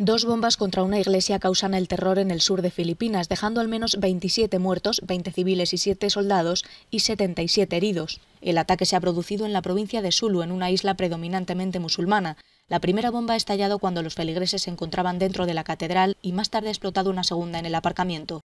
Dos bombas contra una iglesia causan el terror en el sur de Filipinas, dejando al menos 27 muertos, 20 civiles y 7 soldados, y 77 heridos. El ataque se ha producido en la provincia de Sulu, en una isla predominantemente musulmana. La primera bomba ha estallado cuando los feligreses se encontraban dentro de la catedral y más tarde ha explotado una segunda en el aparcamiento.